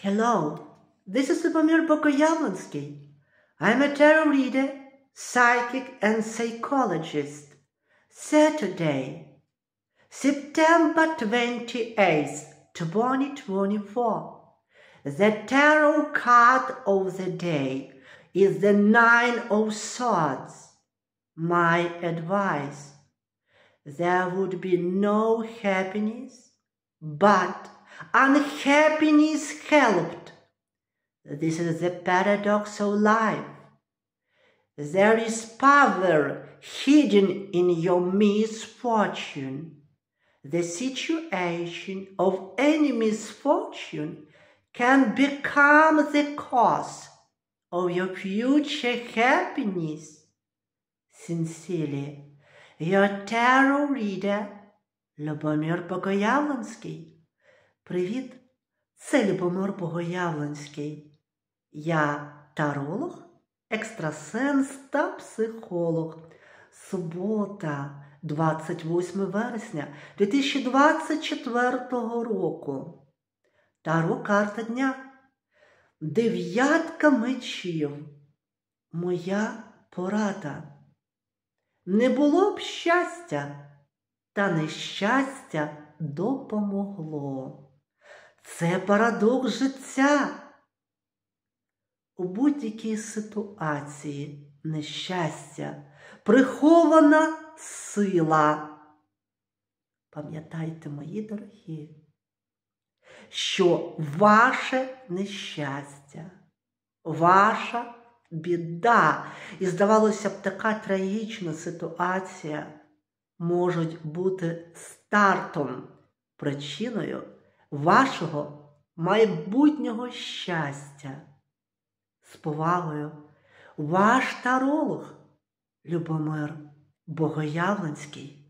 Hello, this is Lubomir Bokoyavlensky. I'm a tarot reader, psychic, and psychologist. Saturday, September 28th, 2024. The tarot card of the day is the Nine of Swords. My advice there would be no happiness, but Unhappiness helped. This is the paradox of life. There is power hidden in your misfortune. The situation of any misfortune can become the cause of your future happiness. Sincerely, your tarot reader, Lubomir Bogoyavlensky. Привіт, це Любомир Богоявленський. Я таролог, екстрасенс та психолог. Субота, 28 вересня 2024 року. Таро карта дня. Дев'ятка мечів. Моя порада. Не було б щастя, та нещастя допомогло. Це парадокс життя. У будь-якій ситуації нещастя, прихована сила. Пам'ятайте, мої дорогі, що ваше нещастя, ваша біда, і, здавалося б, така трагічна ситуація можуть бути стартом, причиною вашого майбутнього щастя. З повагою, ваш таролог Любомир Богоявленський.